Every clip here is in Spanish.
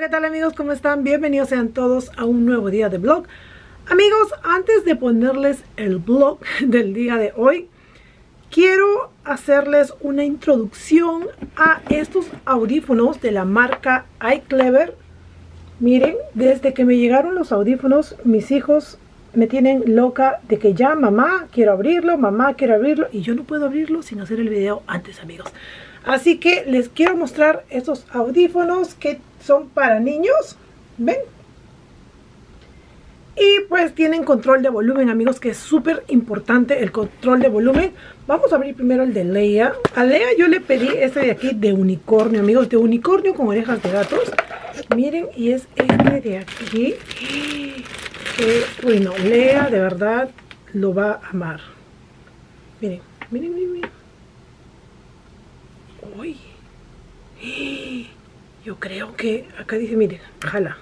¿qué tal amigos? ¿Cómo están? Bienvenidos sean todos a un nuevo día de vlog. Amigos, antes de ponerles el vlog del día de hoy, quiero hacerles una introducción a estos audífonos de la marca iClever. Miren, desde que me llegaron los audífonos, mis hijos me tienen loca de que ya mamá quiero abrirlo, mamá quiero abrirlo y yo no puedo abrirlo sin hacer el video antes amigos. Así que les quiero mostrar estos audífonos que son para niños. ¿Ven? Y pues tienen control de volumen, amigos, que es súper importante el control de volumen. Vamos a abrir primero el de Leia. A Leia yo le pedí este de aquí de unicornio, amigos, de unicornio con orejas de gatos. Miren, y es este de aquí. Que, bueno, Leia de verdad lo va a amar. Miren, miren, miren, miren. Yo creo que, acá dice, miren, jala.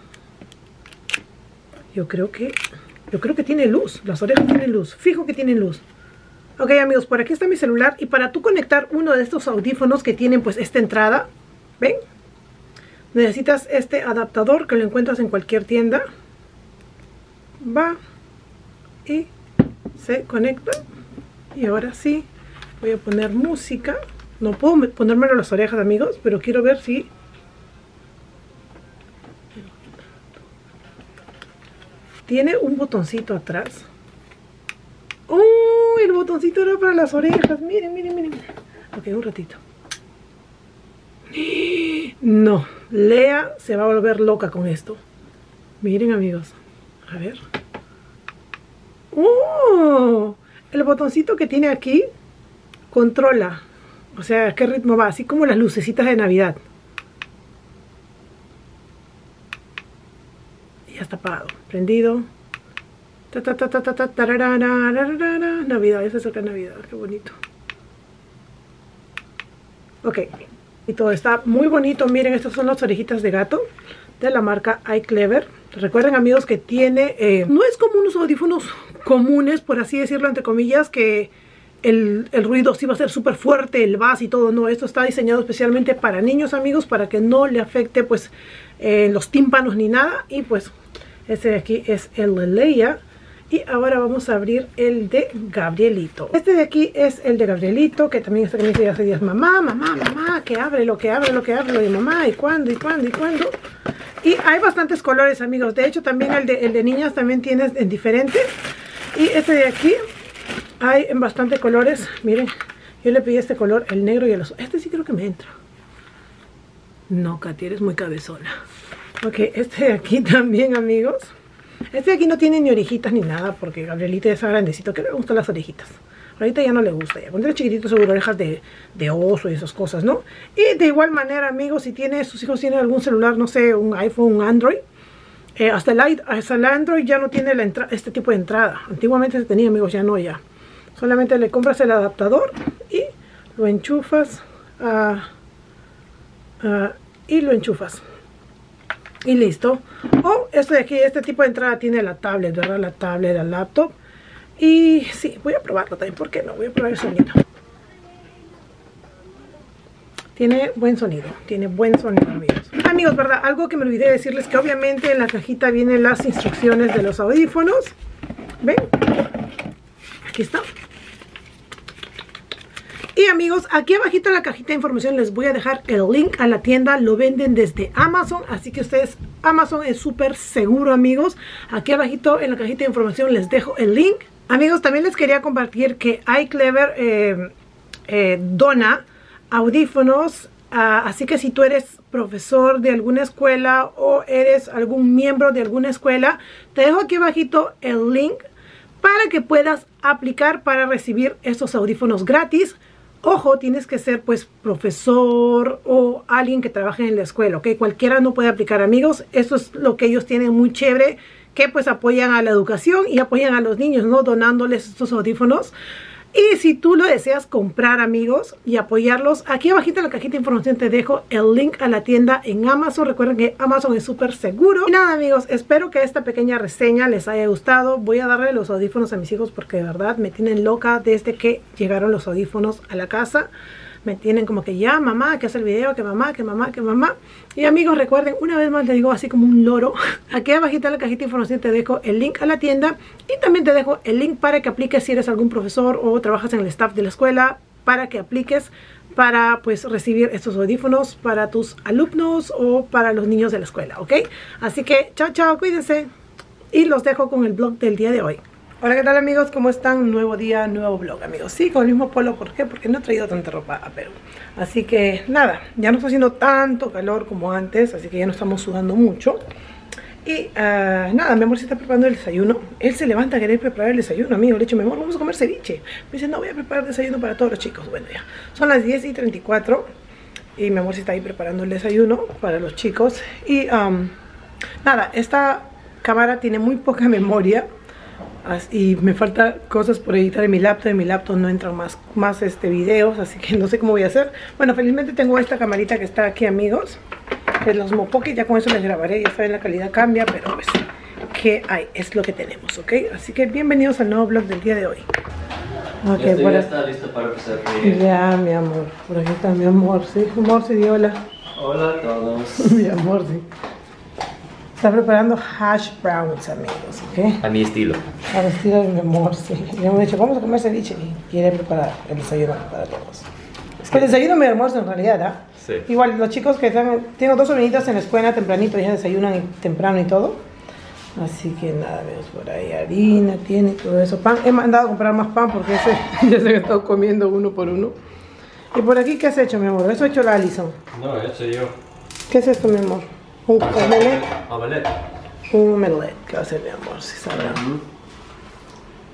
Yo creo que, yo creo que tiene luz. Las orejas tienen luz. Fijo que tienen luz. Ok amigos, por aquí está mi celular. Y para tú conectar uno de estos audífonos que tienen pues esta entrada. ¿Ven? Necesitas este adaptador que lo encuentras en cualquier tienda. Va. Y se conecta. Y ahora sí, voy a poner música. No puedo ponérmelo en las orejas amigos, pero quiero ver si Tiene un botoncito atrás. ¡Oh! El botoncito era para las orejas. Miren, miren, miren. Ok, un ratito. No, Lea se va a volver loca con esto. Miren, amigos. A ver. ¡Oh! El botoncito que tiene aquí controla. O sea, qué ritmo va. Así como las lucecitas de Navidad. ya está apagado. Prendido. Navidad, ya se acerca Navidad, qué bonito. Ok, y todo está muy bonito. Miren, estas son las orejitas de gato de la marca iClever. Recuerden amigos que tiene, eh, no es como unos audífonos comunes, por así decirlo, entre comillas, que el, el, ruido sí va a ser súper fuerte, el bass y todo, no, esto está diseñado especialmente para niños amigos, para que no le afecte pues eh, los tímpanos ni nada, y pues este de aquí es el de Leia. Y ahora vamos a abrir el de Gabrielito. Este de aquí es el de Gabrielito, que también está que me dice hace días, mamá, mamá, mamá, que abre lo que abre lo que abre lo de mamá, y cuándo, y cuándo, y cuándo. Y hay bastantes colores, amigos. De hecho, también el de, el de niñas también tienes en diferentes. Y este de aquí hay en bastante colores. Miren, yo le pedí este color, el negro y el azul. Este sí creo que me entra. No, Katy, eres muy cabezona. Ok, este de aquí también, amigos. Este de aquí no tiene ni orejitas ni nada porque Gabrielita es grandecito que le gustan las orejitas. Ahorita ya no le gusta, ya cuando era chiquitito seguro orejas de, de, oso y esas cosas, ¿no? Y de igual manera, amigos, si tiene, sus hijos tienen algún celular, no sé, un iPhone, un Android, eh, hasta, el, Android ya no tiene este tipo de entrada. Antiguamente se tenía, amigos, ya no, ya. Solamente le compras el adaptador y lo enchufas y lo enchufas y listo o este de aquí, este tipo de entrada tiene la tablet, ¿verdad? La tablet, la laptop y sí, voy a probarlo también, ¿por qué no? Voy a probar el sonido tiene buen sonido, tiene buen sonido amigos amigos, ¿verdad? Algo que me olvidé decirles que obviamente en la cajita vienen las instrucciones de los audífonos ¿ven? Aquí está y amigos, aquí abajito en la cajita de información les voy a dejar el link a la tienda. Lo venden desde Amazon, así que ustedes, Amazon es súper seguro amigos. Aquí abajito en la cajita de información les dejo el link. Amigos, también les quería compartir que iClever eh, eh, dona audífonos. Ah, así que si tú eres profesor de alguna escuela o eres algún miembro de alguna escuela, te dejo aquí abajito el link para que puedas aplicar para recibir estos audífonos gratis. Ojo, tienes que ser pues profesor o alguien que trabaje en la escuela, ¿ok? Cualquiera no puede aplicar amigos. Eso es lo que ellos tienen muy chévere, que pues apoyan a la educación y apoyan a los niños, ¿no? Donándoles estos audífonos. Y si tú lo deseas comprar amigos y apoyarlos, aquí abajito en la cajita de información te dejo el link a la tienda en Amazon. Recuerden que Amazon es súper seguro. Y nada amigos, espero que esta pequeña reseña les haya gustado. Voy a darle los audífonos a mis hijos porque de verdad me tienen loca desde que llegaron los audífonos a la casa. Me tienen como que ya mamá, que hace el video, que mamá, que mamá, que mamá. Y amigos, recuerden, una vez más les digo así como un loro, aquí abajito en la cajita de información te dejo el link a la tienda y también te dejo el link para que apliques si eres algún profesor o trabajas en el staff de la escuela, para que apliques para pues recibir estos audífonos para tus alumnos o para los niños de la escuela, ¿ok? Así que chao, chao, cuídense y los dejo con el blog del día de hoy. Hola, ¿qué tal amigos? ¿Cómo están? Nuevo día, nuevo blog, amigos. Sí, con el mismo polo. ¿Por qué? Porque no he traído tanta ropa a Perú. Así que, nada, ya no está haciendo tanto calor como antes, así que ya no estamos sudando mucho. Y uh, nada, mi amor se está preparando el desayuno. Él se levanta a querer preparar el desayuno, amigo. Le he dicho, mi amor, vamos a comer ceviche. Me dice, no, voy a preparar desayuno para todos los chicos. Bueno, ya. Son las 10 y 34. Y mi amor se está ahí preparando el desayuno para los chicos. Y um, nada, esta cámara tiene muy poca memoria y me falta cosas por editar en mi laptop, en mi laptop no entran más, más este, videos, así que no sé cómo voy a hacer. Bueno, felizmente tengo esta camarita que está aquí, amigos, que es los Mopocket, ya con eso les grabaré, ya saben la calidad cambia, pero pues, ¿qué hay? Es lo que tenemos, ¿ok? Así que bienvenidos al nuevo blog del día de hoy. Ok, ya, ya está listo para empezar. Ya, mi amor, por aquí está mi amor, sí, amor, sí, hola. Hola a todos. mi amor, sí. Está preparando hash browns, amigos, ¿ok? A mi estilo. A mi estilo de mi amor, sí. Le hemos dicho, vamos a comer ceviche y quiere preparar el desayuno para todos. Es que el desayuno me almuerzo en realidad, ¿ah? Sí. Igual, los chicos que están... Tengo dos sobrinitas en la escuela tempranito, ya desayunan temprano y todo. Así que nada, vemos por ahí harina, tiene todo eso. Pan, he mandado a comprar más pan porque ese ya se ha estado comiendo uno por uno. ¿Y por aquí qué has hecho, mi amor? Eso ha hecho la Alison. No, eso yo. ¿Qué es esto, mi amor? Un omelette. Omelette. Un omelette, que va a ser mi amor, si sabrá. Uh -huh.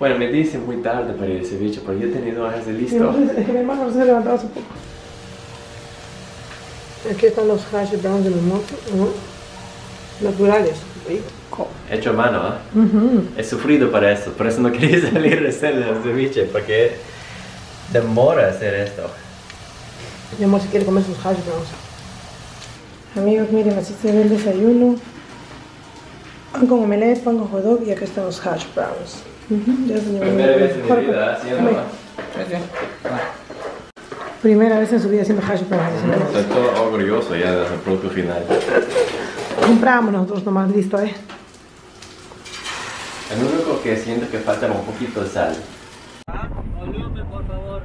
Bueno, me dice muy tarde para ir a ceviche, porque yo he tenido horas de listo. Es que mi hermano se ha levantado hace poco. Aquí están los hash browns de mi amor. Uh -huh. Naturales. Rico. Hecho a mano, ¿eh? Uh -huh. He sufrido para esto, por eso no quería salir hacer el ceviche, porque demora hacer esto. Mi amor, si quiere comer sus hash browns. Amigos, miren, así se ve el desayuno. Pan con omelette, pan con hot dog y acá están los hash browns. Uh -huh. ya se Primera vez en mi vida haciendo. Primera vez en su vida haciendo hash browns. Estoy todo orgulloso ya del producto final. Compramos nosotros nomás, listo, eh. El único que siento que falta un poquito de sal. Volumen, por favor.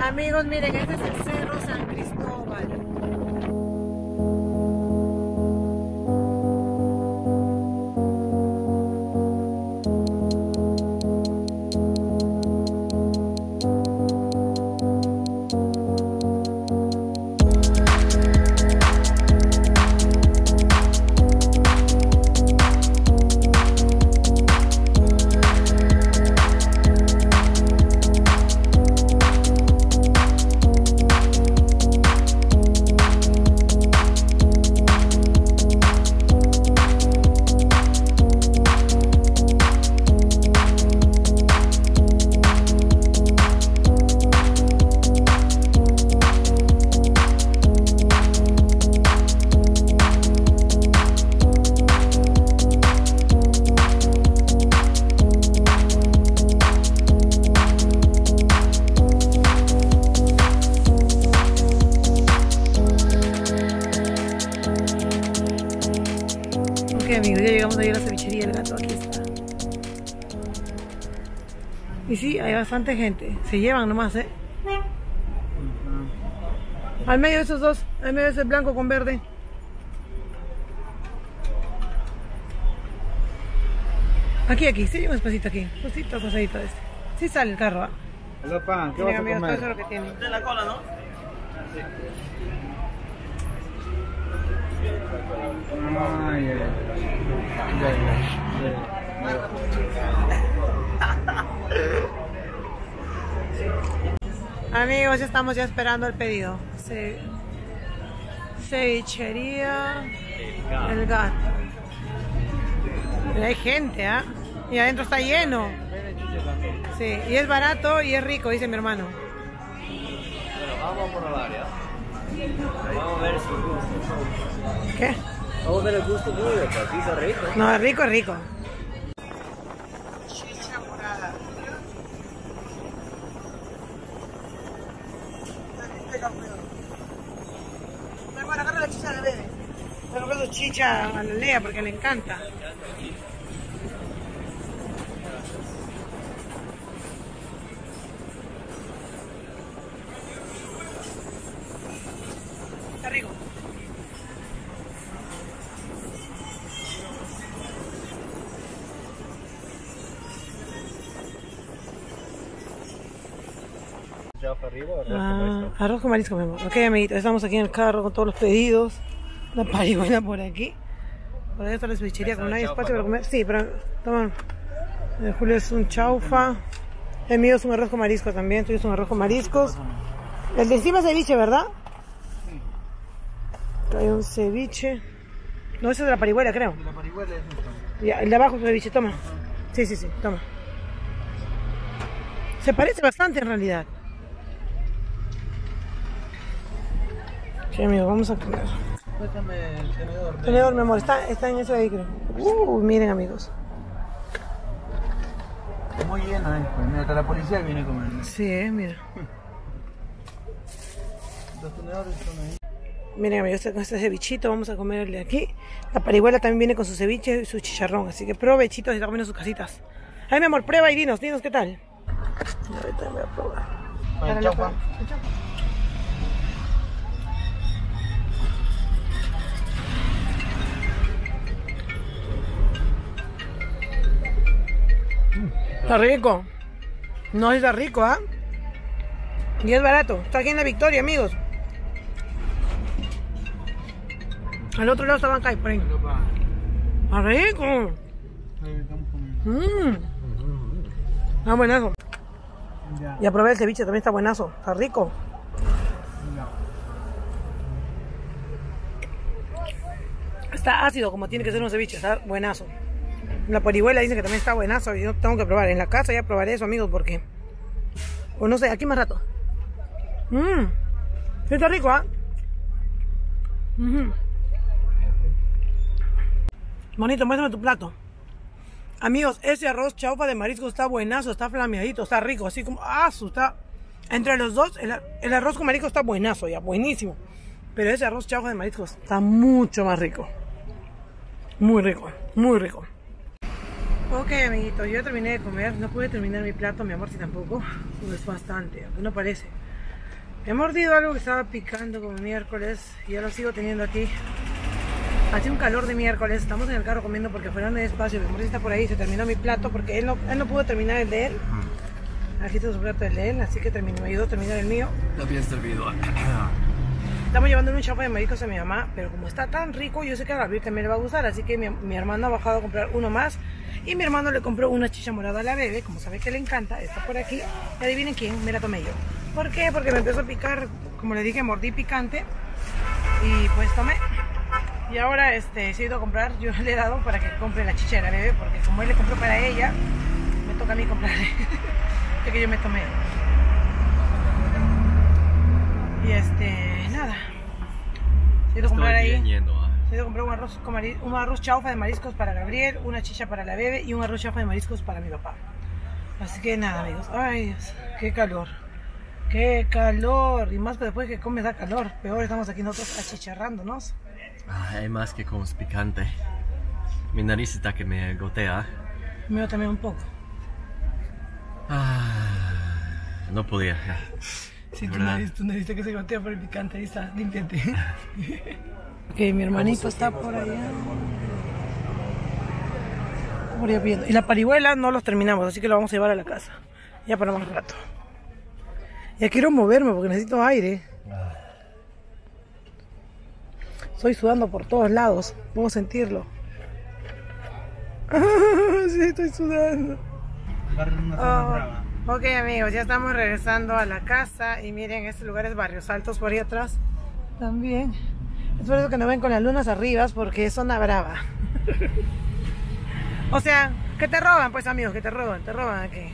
Amigos, miren, este es el Cerro San Cristóbal. Hay bastante gente. Se llevan nomás, ¿eh? Al medio de esos dos, al medio de ese blanco con verde. Aquí, aquí, sí, un espacito aquí. Justito, pasadito este. Sí sale el carro, ¿ah? Hola, pan, ¿qué Miren vas a amigos, comer? eso es lo que tiene. De la cola, ¿no? Ay, ay, ay. Ya, ya, Amigos, ya estamos ya esperando el pedido. Ce- Cevichería El Gato. Hay gente, ¿ah? Y adentro está lleno. Sí, y es barato y es rico, dice mi hermano. Bueno, vamos a probar, ¿ya? Vamos a ver su gusto. ¿Qué? Vamos a ver el gusto tuyo, pero sí está rico. No, es rico, es rico. A la Lea porque le encanta. Está rico. ¿Ya para arriba arroz con Ah, marisco? arroz con marisco, mi amor. Ok, amiguitos, estamos aquí en el carro con todos los pedidos. La parihuela por aquí. Por ahí está la cevichería, como no hay espacio para comer. Sí, pero toma. El de Julio es un chaufa. El mío es un arroz con marisco también. Tuyo es un arroz con mariscos. El de encima es ceviche, ¿verdad? Trae un ceviche. No, ese es de la parihuela, creo. La parihuela es. Ya, el de abajo es ceviche, toma. Sí, sí, sí, toma. Se parece bastante en realidad. Sí, amigo, vamos a comer. El tenedor. Tenedor, mi amor, está, está en ese de ahí, creo. Uh, miren, amigos. Muy lleno, eh. Pues mira, hasta la policía viene a comer. Sí, eh, mira. Los tenedores son ahí. Miren, amigos, este- con este cevichito vamos a comer el de aquí. La parihuela también viene con su ceviche y su chicharrón. Así que provechitos y está comiendo sus casitas. Ay, mi amor, prueba y dinos, dinos qué tal. Ahorita voy a probar. El Está rico. No está rico, ¿ah? Y es barato. Está aquí en la Victoria, amigos. Al otro lado está Bancay, por Está rico. Mmm. Está buenazo. Ya. Ya probé el ceviche, también está buenazo. Está rico. Está ácido, como tiene que ser un ceviche. Está buenazo. La parihuela dice que también está buenazo. Yo tengo que probar. En la casa ya probaré eso, amigos, porque... O no sé, aquí más rato. Mmm. Sí está rico, ¿ah? Ujú. Bonito, muéstrame tu plato. Amigos, ese arroz chaufa de marisco está buenazo, está flameadito, está rico, así como, ah, está entre los dos, el, el arroz con marisco está buenazo, ya, buenísimo. Pero ese arroz chaufa de mariscos está mucho más rico. Muy rico, muy rico. Ok, amiguitos, yo terminé de comer, no pude terminar mi plato, mi amor, si tampoco, pues bastante, aunque no parece. Me he mordido algo que estaba picando como miércoles y ya lo sigo teniendo aquí. Hace un calor de miércoles, estamos en el carro comiendo porque fuera hay espacio, mi amor está por ahí, se terminó mi plato porque él no, él no pudo terminar el de él. Aquí está su plato el de él, así que terminó, me ayudó a terminar el mío. No bien servido. Estamos llevando un chapa de mariscos a mi mamá, pero como está tan rico, yo sé que a Gabriel también le va a gustar, así que mi, mi hermano ha bajado a comprar uno más y mi hermano le compró una chicha morada a la bebé, como sabe que le encanta, está por aquí. Y adivinen quién, me la tomé yo. ¿Por qué? Porque me empezó a picar, como le dije, mordí picante y pues tomé. Y ahora este, se ha ido a comprar, yo le he dado para que compre la chicha de la bebé, porque como él le compró para ella, me toca a mí comprarle. ya que yo me tomé. Y este, nada. Se ha ido a comprar ahí. yendo. Ido a comprar un arroz, con mari- un arroz chaufa de mariscos para Gabriel, una chicha para la bebé y un arroz chaufa de mariscos para mi papá. Así que nada, amigos. Ay, Dios, qué calor. Qué calor. Y más que después que comes da calor. Peor estamos aquí nosotros achicharrándonos. Ah, Hay más que con picante. Mi nariz está que me gotea. Mío también un poco. Ah, no podía. Si tú ¿Verdad? nariz, tu nariz que se gotea por el picante, ahí está, límpiate. ok, mi hermanito está por allá. Por allá viendo. Y la parihuela no los terminamos, así que lo vamos a llevar a la casa. Ya para más rato. Ya quiero moverme porque necesito aire. Estoy sudando por todos lados. Puedo sentirlo. sí, estoy sudando. Oh, ok amigos, ya estamos regresando a la casa y miren, este lugar es Barrios Altos por ahí atrás también. Es por eso que no ven con las lunas arriba, porque es zona brava. o sea, que te roban pues amigos, que te roban, te roban aquí.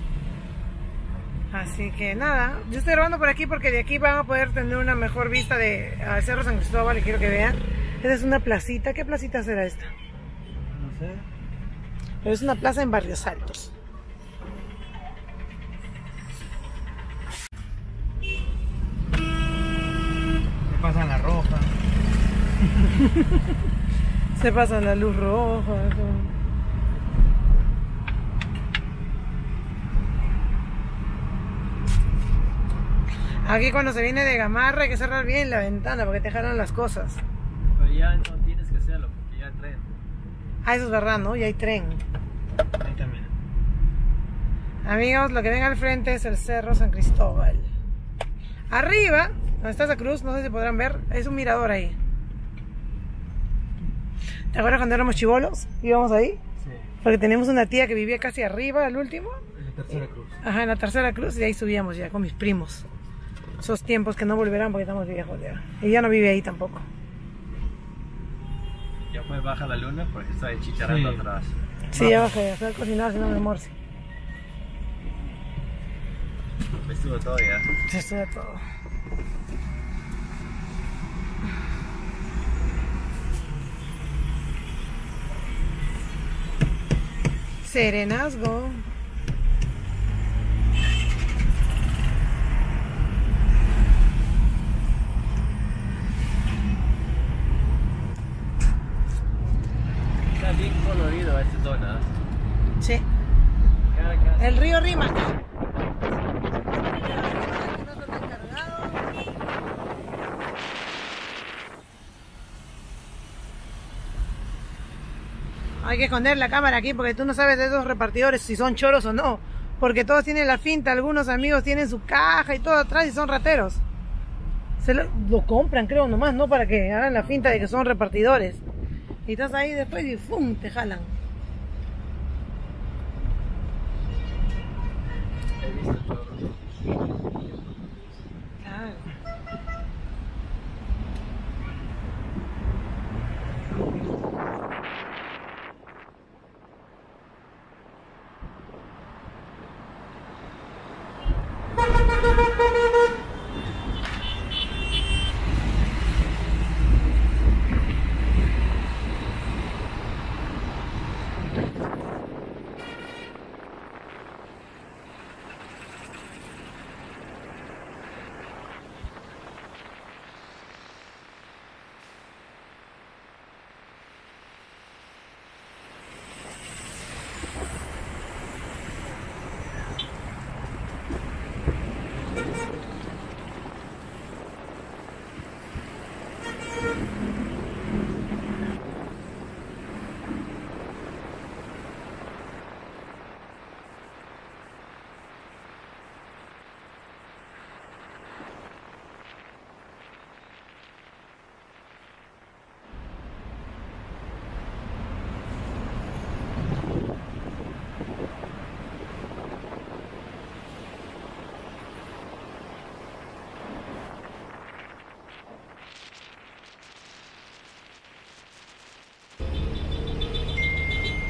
Así que nada, yo estoy grabando por aquí porque de aquí van a poder tener una mejor vista de al Cerro San Cristóbal y quiero que vean. Esta es una placita, ¿qué placita será esta? No sé. Pero es una plaza en Barrios Altos. Me pasan la ropa. Se pasa la luz roja. Aquí cuando se viene de Gamarra hay que cerrar bien la ventana porque te jalan las cosas. Pero ya no tienes que hacerlo porque ya hay tren. Ah, eso es verdad, ¿no? Y hay tren. Ahí también. Amigos, lo que ven al frente es el Cerro San Cristóbal. Arriba, donde está esa cruz, no sé si podrán ver, es un mirador ahí. ¿Te acuerdas cuando éramos chivolos? Íbamos ahí. Sí. Porque tenemos una tía que vivía casi arriba, al último. En la tercera cruz. Ajá, en la tercera cruz y ahí subíamos ya con mis primos. Esos tiempos que no volverán porque estamos viejos ya. Y ya no vive ahí tampoco. Ya pues baja la luna porque está chicharrando Sí. atrás. Sí, ya bajé, ya estoy cocinando, si no me morse. Estuvo todo ya. Se estudia todo. Serenazgo. Está bien colorido esta zona. Sí. Cada casa. El río Rímac. Hay que esconder la cámara aquí porque tú no sabes de esos repartidores si son choros o no. Porque todos tienen la finta, algunos amigos tienen su caja y todo atrás y son rateros. Se lo, lo compran, creo, nomás, ¿no? Para que hagan la finta de que son repartidores. Y estás ahí después y ¡fum! te jalan.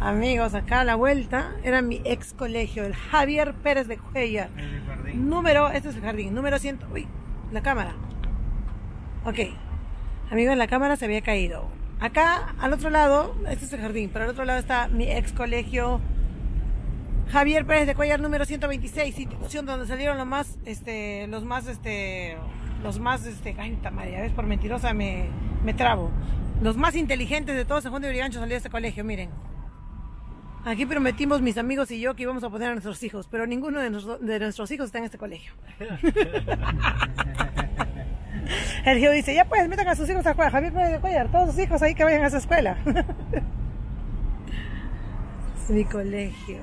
Amigos, acá a la vuelta era mi ex colegio, el Javier Pérez de Cuellar. El jardín. Número, este es el jardín, número 100. Uy, la cámara. Ok. Amigos, la cámara se había caído. Acá, al otro lado, este es el jardín, pero al otro lado está mi ex colegio Javier Pérez de Cuellar, número 126, institución donde salieron los más, este, los más, este, los más, este, ay, madre, ves, por mentirosa me, me trabo. Los más inteligentes de todos, San Juan de Brigancho salió de este colegio, miren. Aquí prometimos mis amigos y yo que íbamos a poner a nuestros hijos, pero ninguno de, nuestro- de nuestros hijos está en este colegio. El Gio dice, ya pues, metan a sus hijos a la escuela. Javier puede cuidar, todos sus hijos ahí que vayan a esa escuela. es mi colegio.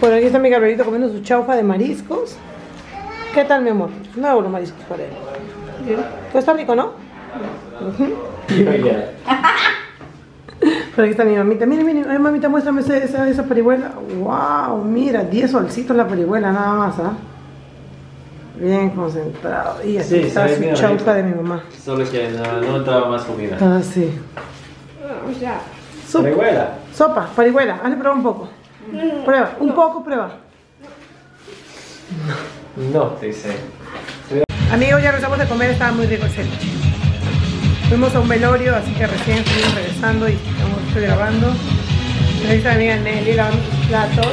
Por aquí está mi Gabrielito comiendo su chaufa de mariscos. ¿Qué tal, mi amor? Nuevo los mariscos para él. Todo está rico, ¿no? Por aquí está mi mamita. Mira, mira, ay, mamita, muéstrame esa, esa, esa parihuela. Wow, mira, 10 solcitos la parihuela, nada más, ¿ah? Bien concentrado. Y así Sí, está su bien chaufa de rico. mi mamá. Solo que no, no entraba más comida. Ah, sí. Sopa. Parihuela. Sopa, parihuela. Hazle prueba un poco. Prueba, un poco prueba. No, te dice. Amigos, ya regresamos de comer, estaba muy rico el ceviche. Fuimos a un velorio, así que recién estuvimos regresando y estamos estoy grabando. Ahí está mi amiga Nelly lavando sus platos.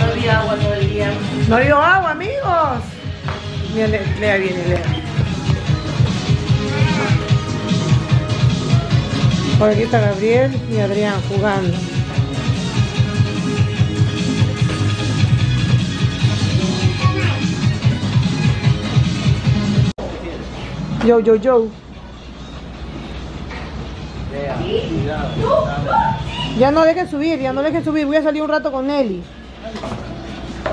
No había agua todo el día. No dio agua, amigos. Mira, Le- Lea viene, Lea. Por aquí está Gabriel y Adrián jugando. Yo, yo, yo. Ya no dejen subir, ya no dejen subir. Voy a salir un rato con Nelly.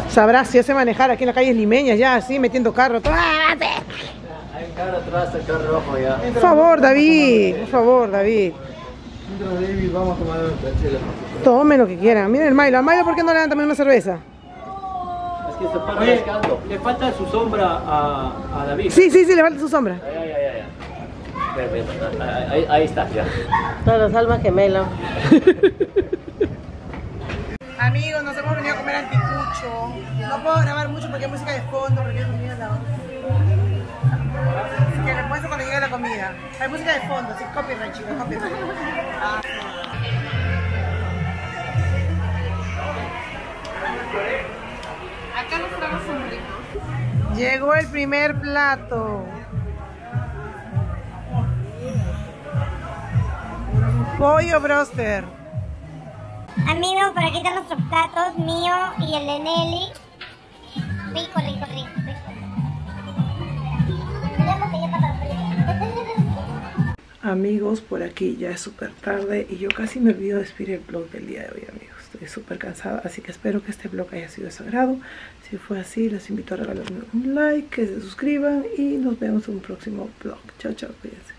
Sabrás si hace manejar aquí en la calle Limeñas, ya así, metiendo carro. ¡Ah, ¡Avance! Hay un carro atrás, el carro rojo ya. Por favor, David. Por favor, David. Mientras David, vamos a tomar el chile. Tomen lo que quieran. Miren el Milo. ¿A Milo por qué no le dan también una cerveza? Es que se para Oye, pescando. le falta su sombra a, a David. Sí, sí, sí, le falta su sombra. Ahí, ahí- ahí está, ya. Todos alma gemela. Amigos, nos hemos venido a comer anticucho. No puedo grabar mucho porque hay música de fondo, porque hay comida la Así que le muestro cuando llegue la comida. Hay música de fondo, sí, copyright, chicos, copyright. Acá Llegó el primer plato. Pollo broster. Amigos, por aquí están nuestros platos, mío y el de Nelly. Rico, rico, rico, rico. Amigos, por aquí ya es súper tarde y yo casi me olvido de despedir el vlog del día de hoy, amigos. Súper cansada, así que espero que este vlog haya sido de su agrado. Si fue así, les invito a regalarme un like, que se suscriban y nos vemos en un próximo vlog. Chao, chao, cuídense.